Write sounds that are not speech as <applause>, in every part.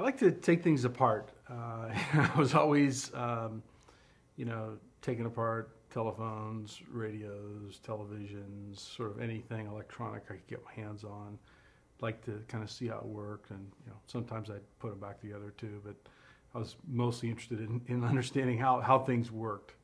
I like to take things apart. Uh, <laughs> I was always, um, you know, taking apart telephones, radios, televisions, sort of anything electronic I could get my hands on. Like to kind of see how it worked, and you know, sometimes I'd put them back together too. But I was mostly interested in, in <laughs> understanding how, how things worked.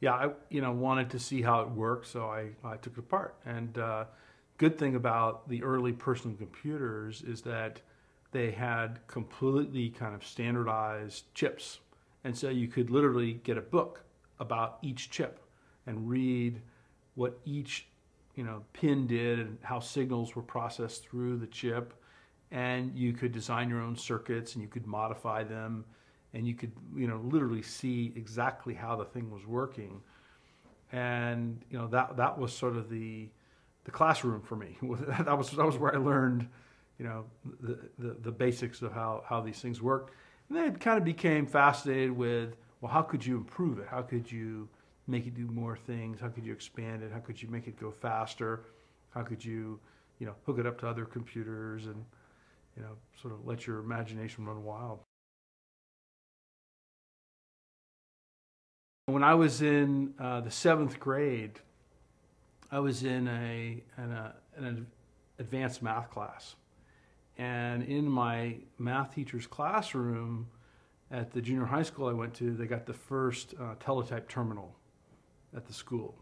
Yeah, I you know wanted to see how it worked, so I, I took it apart. And uh, good thing about the early personal computers is that they had completely kind of standardized chips, and so you could literally get a book about each chip and read what each you know pin did and how signals were processed through the chip, and you could design your own circuits and you could modify them and you could you know literally see exactly how the thing was working. And you know that that was sort of the the classroom for me. <laughs> That was that was where I learned you know the the, the basics of how how these things work. And then it kind of became fascinated with well how could you improve it? How could you make it do more things? How could you expand it? How could you make it go faster? How could you you know hook it up to other computers and you know sort of let your imagination run wild When I was in uh, the seventh grade, I was in a, in a an advanced math class, and in my math teacher's classroom at the junior high school I went to, they got the first uh, teletype terminal at the school.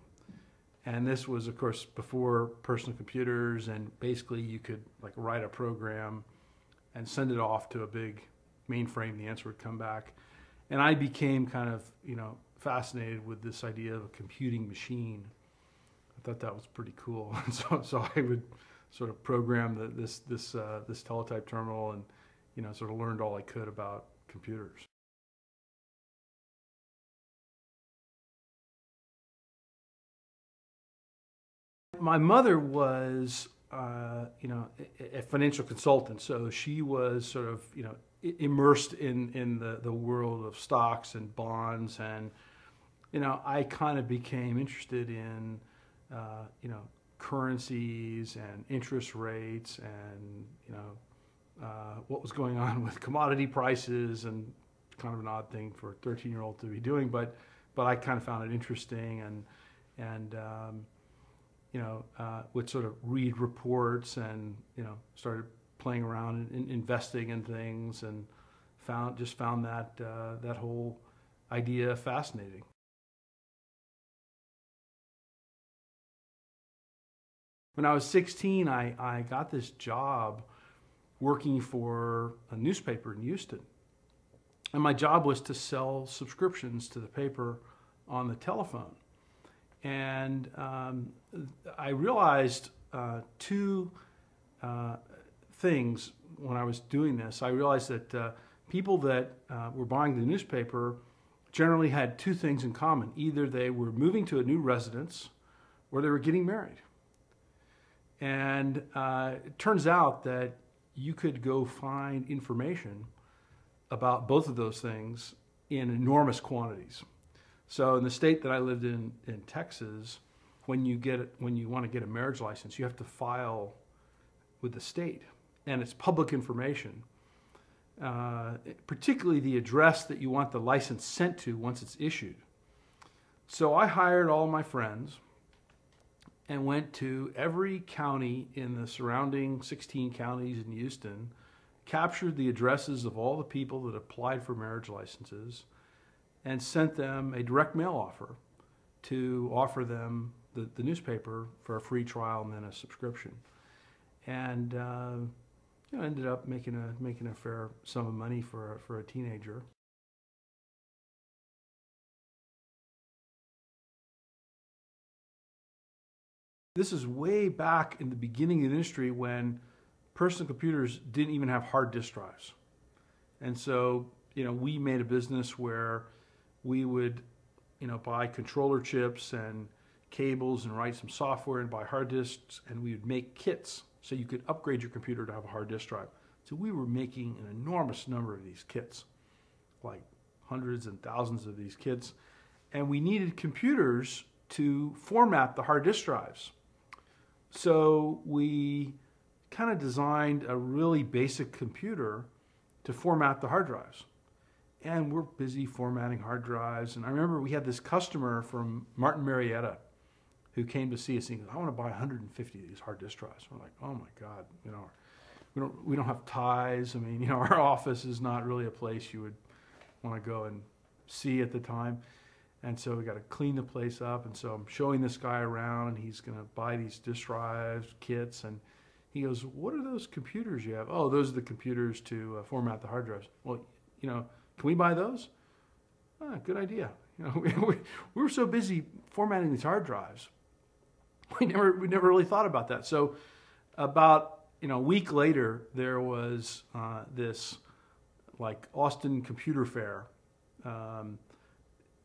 And this was, of course, before personal computers, and basically you could like write a program and send it off to a big mainframe. The answer would come back, and I became kind of, you know, fascinated with this idea of a computing machine. I thought that was pretty cool. <laughs> so, so I would sort of program the, this, this, uh, this teletype terminal and, you know, sort of learned all I could about computers. My mother was, uh, you know, a, a financial consultant, so she was sort of, you know, immersed in, in the, the world of stocks and bonds and you know, I kind of became interested in, uh, you know, currencies and interest rates and, you know, uh, what was going on with commodity prices and kind of an odd thing for a 13 year old to be doing, but, but I kind of found it interesting and, and, um, you know, uh, would sort of read reports and, you know, started playing around and, investing in things and found, just found that, uh, that whole idea fascinating. When I was 16, I, I got this job working for a newspaper in Houston. And my job was to sell subscriptions to the paper on the telephone. And um, I realized uh, two uh, things when I was doing this. I realized that uh, people that uh, were buying the newspaper generally had two things in common. Either they were moving to a new residence or they were getting married. And uh, it turns out that you could go find information about both of those things in enormous quantities. So in the state that I lived in, in Texas, when you get when you want to get a marriage license, you have to file with the state, and it's public information. Uh, particularly the address that you want the license sent to once it's issued. So I hired all my friends and went to every county in the surrounding 16 counties in Houston, captured the addresses of all the people that applied for marriage licenses, and sent them a direct mail offer to offer them the, the newspaper for a free trial and then a subscription. And uh, you know, ended up making a making a fair sum of money for for a teenager. This is way back in the beginning of the industry when personal computers didn't even have hard disk drives. And so, you know, we made a business where we would, you know, buy controller chips and cables and write some software and buy hard disks and we would make kits so you could upgrade your computer to have a hard disk drive. So we were making an enormous number of these kits, like hundreds and thousands of these kits. And we needed computers to format the hard disk drives. So we kind of designed a really basic computer to format the hard drives. And we're busy formatting hard drives. And I remember we had this customer from Martin Marietta who came to see us and he goes, I want to buy 150 of these hard disk drives. We're like, oh my God, you know, we don't, we don't have ties. I mean, <laughs> you know, our office is not really a place you would want to go and see at the time. And so we got to clean the place up. And so I'm showing this guy around, and he's going to buy these disk drives, kits, and he goes, "What are those computers you have?" Oh, those are the computers to uh, format the hard drives. Well, you know, can we buy those? Ah, good idea. <laughs> You know, we, we, we were so busy formatting these hard drives, we never we never really thought about that. So, about you know a week later, there was uh, this like Austin Computer Fair. Um,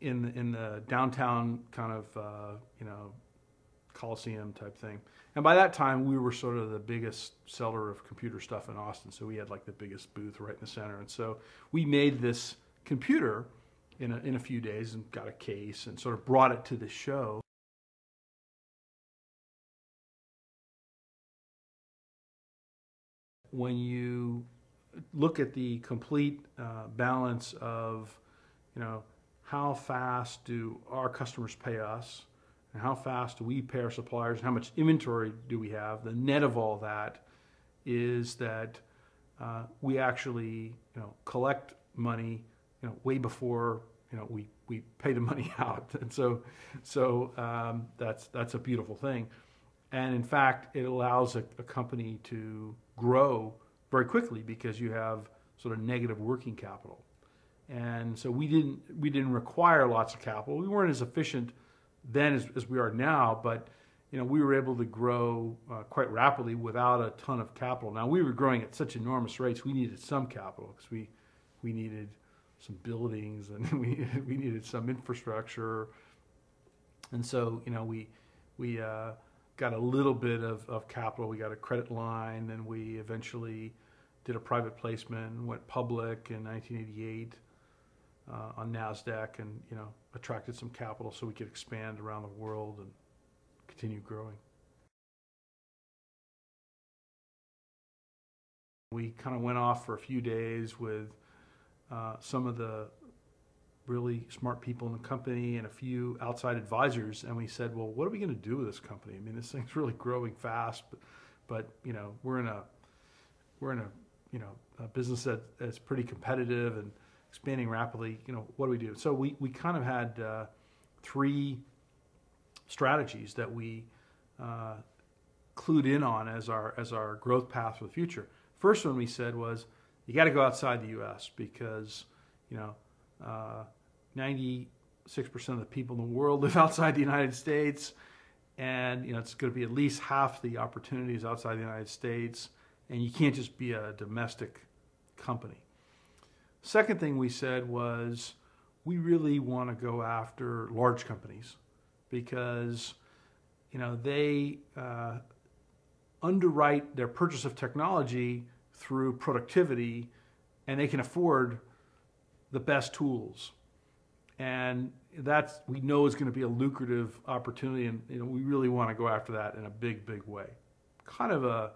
in in the downtown kind of uh, you know Coliseum type thing. And by that time, we were sort of the biggest seller of computer stuff in Austin. So we had like the biggest booth right in the center. And so we made this computer in a, in a few days and got a case and sort of brought it to the show. When you look at the complete uh, balance of, you know, how fast do our customers pay us, and how fast do we pay our suppliers, and how much inventory do we have. The net of all that is that uh, we actually, you know, collect money, you know, way before you know we we pay the money <laughs> out, and so so um, that's that's a beautiful thing, and in fact, it allows a, a company to grow very quickly because you have sort of negative working capital and so we didn't we didn't require lots of capital. We weren't as efficient then as, as we are now, but you know we were able to grow uh, quite rapidly without a ton of capital. Now we were growing at such enormous rates, we needed some capital because we we needed some buildings and <laughs> we we needed some infrastructure, and so you know we we uh, got a little bit of, of capital. We got a credit line, and we eventually did a private placement, went public in 1988 uh, on NASDAQ and, you know, attracted some capital so we could expand around the world and continue growing. We kind of went off for a few days with uh, some of the really smart people in the company and a few outside advisors, and we said, "Well, what are we going to do with this company? I mean, this thing's <laughs> really growing fast, but, but you know, we're in a we're in a you know a business that that's pretty competitive, and expanding rapidly. You know, what do we do? So we, we kind of had uh, three strategies that we uh, clued in on as our as our growth path for the future. First one we said was you got to go outside the U.S. because you know uh, 96% of the people in the world <laughs> live outside the United States, and you know it's going to be at least half the opportunities outside the United States, and you can't just be a domestic company. Second thing we said was we really want to go after large companies because you know they uh, underwrite their purchase of technology through productivity and they can afford the best tools. And that's we know is going to be a lucrative opportunity and you know we really want to go after that in a big big way. Kind of a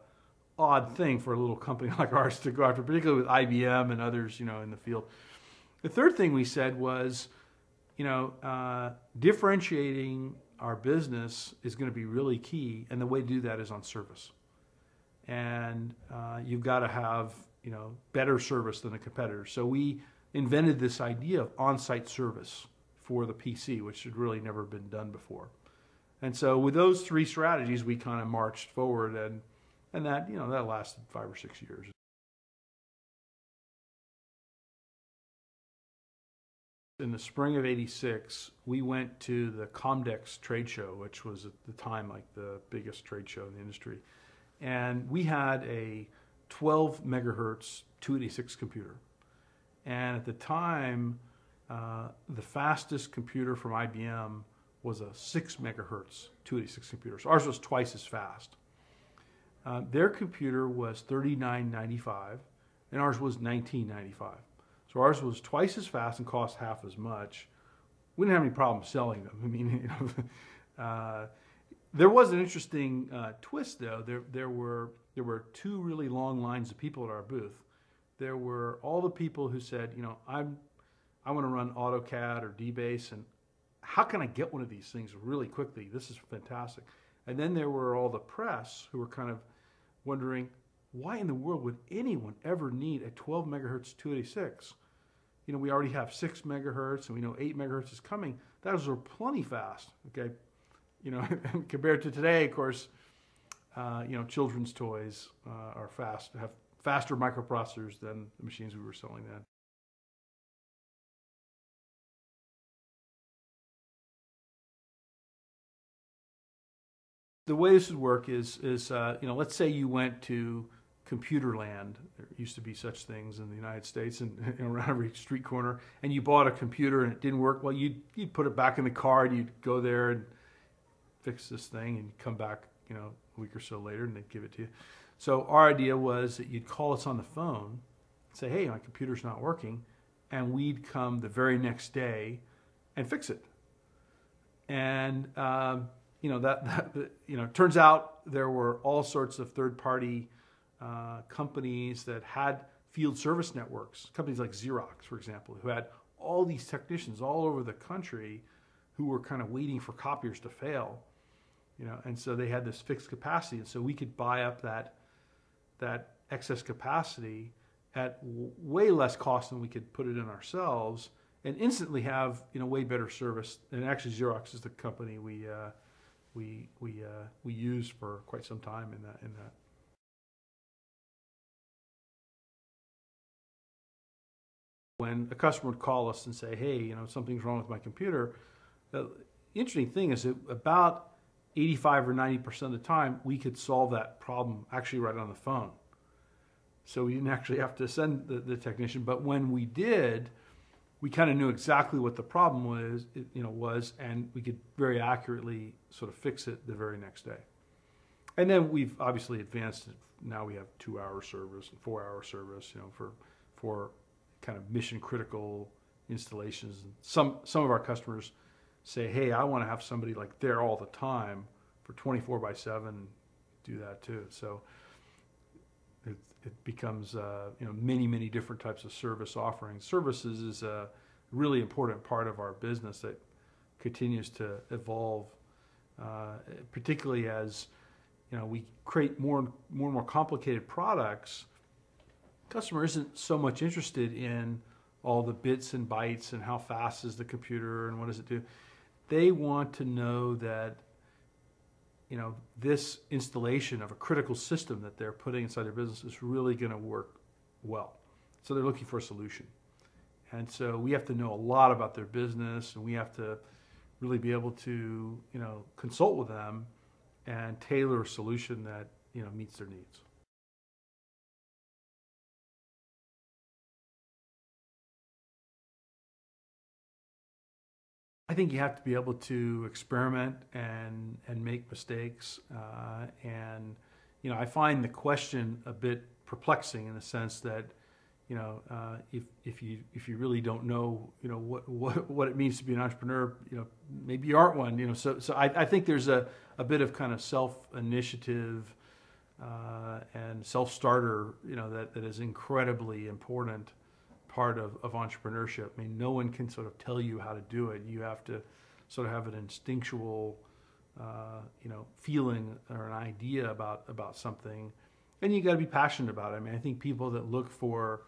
odd thing for a little company <laughs> like ours to go after, particularly with IBM and others, you know, in the field. The third thing we said was, you know, uh, differentiating our business is going to be really key, and the way to do that is on service. And uh, you've got to have, you know, better service than a competitor. So we invented this idea of on-site service for the PC, which had really never been done before. And so with those three strategies, we kind of marched forward and and that, you know, that lasted five or six years. In the spring of 86, we went to the Comdex trade show, which was at the time like the biggest trade show in the industry. And we had a 12 megahertz 286 computer. And at the time, uh, the fastest computer from IBM was a 6 megahertz 286 computer. So ours was twice as fast. Uh, their computer was $39.95 and ours was $19.95. So ours was twice as fast and cost half as much. We didn't have any problem selling them. <laughs> I mean, you know, <laughs> Uh, there was an interesting uh, twist, though. There, there were there were two really long lines of people at our booth. There were all the people who said, you know, I'm I want to run AutoCAD or DBase, and how can I get one of these things really quickly? This is fantastic. And then there were all the press who were kind of wondering, why in the world would anyone ever need a 12 megahertz 286? You know, we already have six megahertz, and we know eight megahertz is coming. Those are plenty fast. Okay, you know, <laughs> compared to today, of course, uh, you know, children's toys uh, are fast, have faster microprocessors than the machines we were selling then. The way this would work is, is uh, you know, let's say you went to Computerland. There used to be such things in the United States and <laughs> know, around every street corner. And you bought a computer and it didn't work. Well, you'd, you'd put it back in the car and you'd go there and fix this thing and come back, you know, a week or so later and they'd give it to you. So our idea was that you'd call us on the phone, say, hey, my computer's not working, and we'd come the very next day and fix it. And um, you know that, that, you know turns out there were all sorts of third-party uh, companies that had field service networks, companies like Xerox, for example, who had all these technicians all over the country who were kind of waiting for copiers to fail you know, and so they had this fixed capacity, and so we could buy up that that excess capacity at way less cost than we could put it in ourselves, and instantly have you know way better service. And actually, Xerox is the company we uh, we we uh, we used for quite some time in that in that. When a customer would call us and say, "Hey, you know something's wrong with my computer," the interesting thing is that about 85 or 90% of the time, we could solve that problem actually right on the phone. So we didn't actually have to send the, the technician, but when we did, we kind of knew exactly what the problem was, you know, was, and we could very accurately sort of fix it the very next day. And then we've obviously advanced. Now we have two-hour service and four-hour service, you know, for for kind of mission critical installations. Some some of our customers say, hey, I want to have somebody like there all the time for 24 by 7, do that too. So it, becomes, uh, you know, many, many different types of service offerings. Services is a really important part of our business that continues to evolve, uh, particularly as, you know, we create more and more and more complicated products. Customer isn't so much interested in all the bits and bytes and how fast is the computer and what does it do they want to know that you know this installation of a critical system that they're putting inside their business is really going to work well. So they're looking for a solution. And so we have to know a lot about their business and we have to really be able to, you know, consult with them and tailor a solution that, you know, meets their needs. I think you have to be able to experiment and and make mistakes. Uh, and you know, I find the question a bit perplexing in the sense that you know, uh, if if you if you really don't know, you know what what what it means to be an entrepreneur, you know, maybe you aren't one. You know, so so I, I think there's a a bit of kind of self initiative uh, and self starter, you know, that that is incredibly important part of, of entrepreneurship. I mean, no one can sort of tell you how to do it. You have to sort of have an instinctual, uh, you know, feeling or an idea about about something, and you got to be passionate about it. I mean, I think people that look for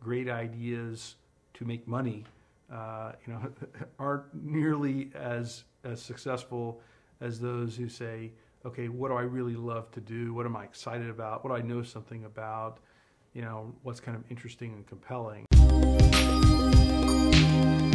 great ideas to make money, uh, <laughs> you know, aren't nearly as as successful as those who say, okay, what do I really love to do? What am I excited about? What do I know something about? You know, what's kind of interesting and compelling? thank you